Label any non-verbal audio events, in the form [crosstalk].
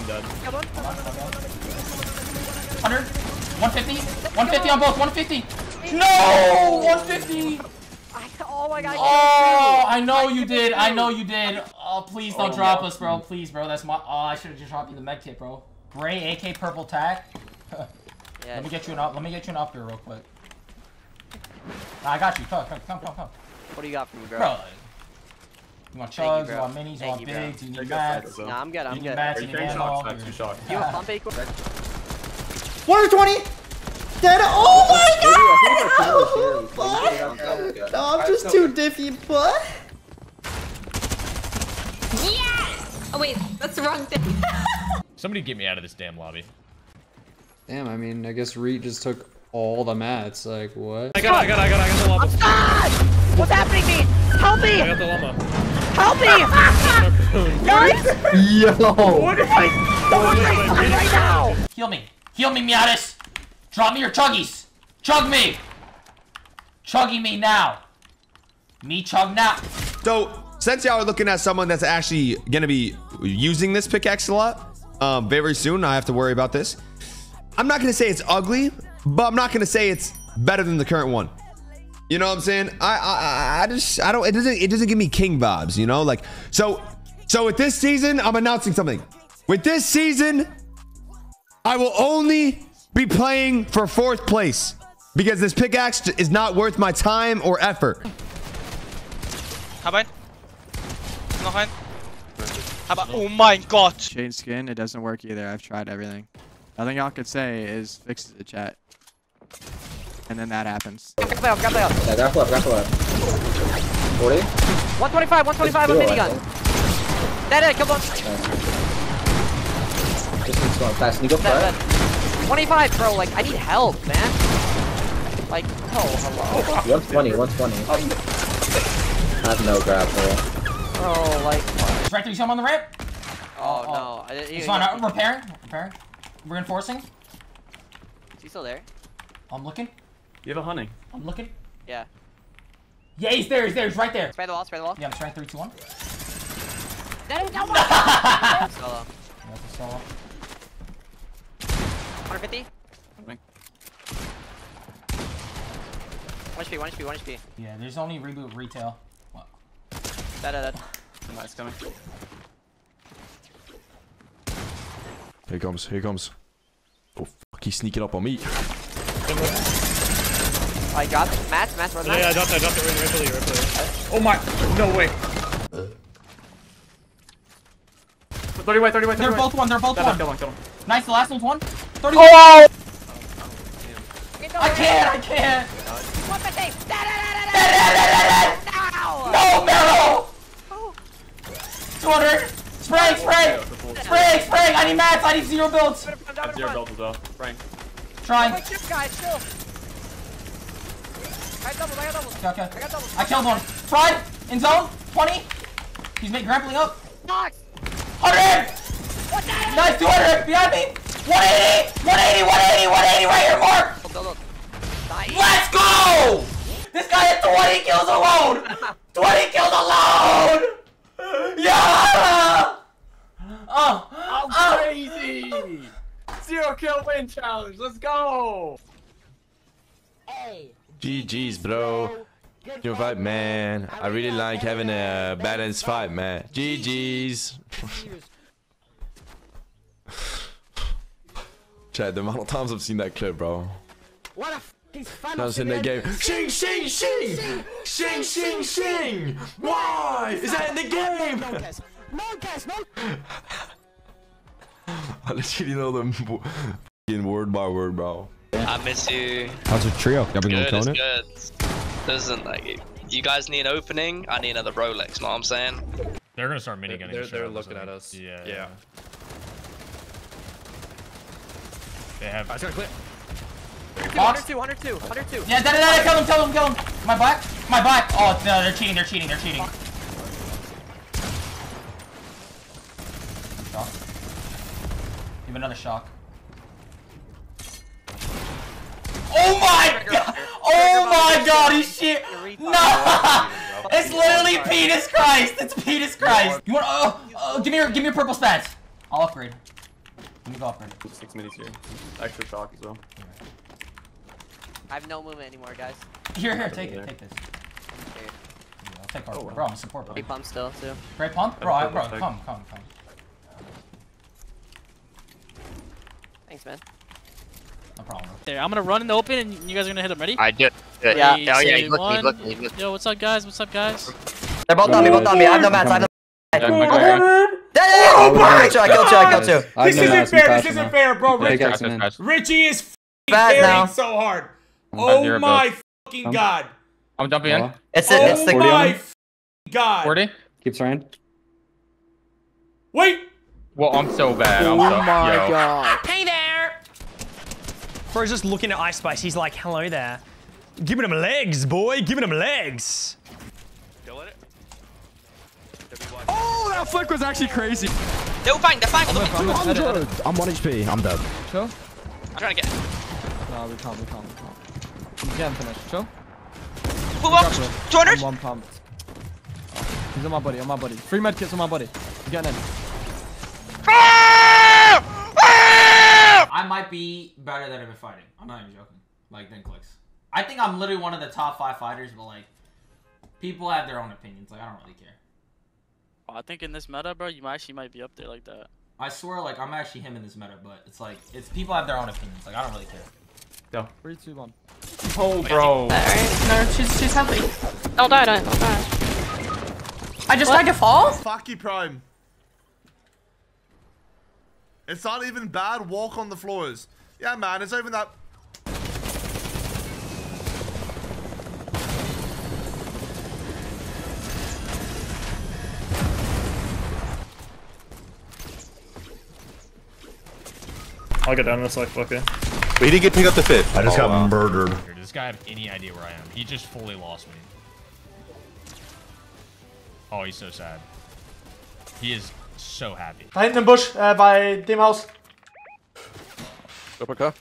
I'm dead. Come on. 100, 150, 150 on both, 150. No, 150. I, oh my god. Oh, I know you did. I know you did. Oh, please don't Oh, drop no. us, bro. Please, bro. That's my. Oh, I should have just dropped you the med kit, bro. Gray AK, purple tack. [laughs] Yeah. Let me get you an up. Let me get you an up here real quick. I got you. Come, come, come, come, come. What do you got for me, bro? Bro. You want Thank you. You, want minis? You want you, bigs? You Take need mats? side, Nah, I'm good. I'm You good. mats? You you need carrying ammo? shots? Max, two shot. You want pump fake? 120! Dead! Oh my god! No, I'm just too diffy, but. Yeah! Oh wait, that's the wrong thing. [laughs] Somebody get me out of this damn lobby. Damn, I mean, I guess Reed just took all the mats. Like, what? I got it, I got it, I got it, I got the llama. Ah! What's happening to me? Help me! I got the llama. Help me! [laughs] Guys! Yo! What is my right now? Heal me. Heal me, Miatis. Drop me your chuggies. Chug me. Chugging me now. Me chug now. So, since y'all are looking at someone that's actually gonna be using this pickaxe a lot, um, very soon, I have to worry about this. I'm not gonna say it's ugly, but I'm not gonna say it's better than the current one. You know what I'm saying? I, I, I- I just, I don't. It doesn't, it doesn't give me king vibes. You know, like, so, so with this season, I'm announcing something. With this season, I will only be playing for fourth place because this pickaxe is not worth my time or effort. Habijn. Nog een. Habijn. Oh my god. change skin, it doesn't work either. I've tried everything. Nothing y'all could say is fix the chat. And then that happens. Grab the grab the Yeah, grapple up, grapple up. 40? 125, 125 a Let's it, minigun. Dead, dead, kill one. Just needs one fast. Can you go Dead, dead. 25, bro. Like, I need help, man. Like, oh, hello. it? 120, 120. I have no grapple. Bro, like, Is right there. You on the ramp? oh, no. I- It's you- fine. you- Uh, repairing. Repairing. Reinforcing. Is he still there? I'm looking. You have a hunting. I'm looking. Yeah. Yeah, he's there. He's there. He's right there. Spray the wall, spray the wall. Yeah, I'm trying. Three, two, one. [laughs] Solo. Yeah, it's solo. 150. 1 HP, 1 HP, 1 HP. Yeah, there's only reboot retail. What? Dead, dead, dead. Somebody's coming. Here he comes. Here he comes. Oh fuck! He's sneaking up on me. I got Matt, Matt, Matt. Yeah, yeah, I dropped it, I dropped it right, right right below. Oh my, no way. 30 way, 30 way, 30 They're way. both one. They're both Kill one. kill him, kill him. Nice. The last one's one. 30. Oh! I can't. I can't. What the thing? Da, da, da, da, da, da. No, Meryl. 200. Spray. Spray. Spray. Spray. I need mats. I need zero builds. I have zero belt as well. Frank. Trying. Oh, wait, guys, chill. I got doubles, I got doubles. Okay, okay. I got doubles. I killed one. Fried. In zone. 20. He's made grappling up. Knox. 100. What the hell? Nice. 200. Behind me. 180. 180. 180. 180. Right here, Mark. Go, go. Nice. Let's go! This guy had 20 kills alone! [laughs] 20 kills alone! Yeah! Oh, oh. Crazy! Zero kill win challenge. Let's go! GG's, bro. Your fight, man. I really like having a balanced fight, man. GG's. [laughs] Chad, the amount of times I've seen that clip, bro. What a fucking fun. I was in the game. Shing, shing, shing! Shing, shing, shing! Why? Is that in the game? No guess. No guess, no. [laughs] I literally know them fucking [laughs] word by word, bro. I miss you. How's the trio? Y'all been Good, it's good. Doesn't like you guys need an opening. I need another Rolex. Know what I'm saying? They're gonna start minigunning. They're, the shit they're out looking at us. Yeah. Yeah. They have. I was gonna clear. 102, 102, 102. Yeah, da, da, da, kill him, kill him, kill him. My black? My black. Oh, no, they're cheating, they're cheating, they're cheating. Shock. Give another shock. Oh my god! Oh my god, he's shit! No! [laughs] It's literally Penis Christ! It's Penis Christ! You want, oh, oh, give me your, give me your purple spats. I'll upgrade. Let me go up, man. Six minis here. Extra shock as well. I have no movement anymore, guys. Here, here, take it, take this. Yeah, I'll take our, Oh, wow. bro, I'm a support, bro. Three pump still, too. Great pump? Bro, I, bro, come, come, come. Thanks, man. No problem. There, I'm gonna run in the open and you guys are gonna hit him. Ready? I did. Yeah. Three, Oh, yeah, two, he looked me, he one. looked me, he Yo, what's up, guys? What's up, guys? They're both on me, both on me. I have no mats. I have no Yeah, mats. my oh, Yeah, guy. yeah, yeah. Oh my I killed you, I killed you, I killed you. This isn't fair. This isn't fair, bro. Take Rich, action in. Richie is f***ing Bad carrying now. so hard. I'm Oh zero my fucking god. I'm jumping in. Oh, It's it. It's Oh the. Forty on my f***ing god. 40. Keeps Ryan. Wait. Well, I'm so bad. I'm Oh so, my yo. god. Hey there! Bro's just looking at Ice Spice. He's like, hello there. Giving him legs, boy. Giving him legs. Go at it. Oh, that flick was actually crazy. They'll bang, they're bang on the I'm 200. I'm 1 HP. I'm dead. Chill. I'm trying to get. No, we can't, we can't, we can't. He's getting finished. Chill. Pull up! 200! One pump. He's on my body, on my body. Three med kits on my body. He's getting in. Might be better than him at fighting. I'm not even joking. Like, than Clix. I think I'm literally one of the top five fighters, but like, people have their own opinions. Like, I don't really care. Oh, I think in this meta, bro, you might actually might be up there like that. I swear, like, I'm actually him in this meta, but it's like, it's people have their own opinions. Like, I don't really care. Three, two, one. Oh, bro. Alright. No, she's she's healthy. Don't die, don't, don't die. I just like a fall. Fuck you, Prime. It's not even bad. Walk on the floors. Yeah, man. It's even that. I'll get down this like okay. But he didn't get picked up the fifth. I just oh, got murdered. Does this guy have any idea where I am? He just fully lost me. Oh, he's so sad. He is so happy. Da hinten im Busch, äh, bei dem Haus. Uppercut.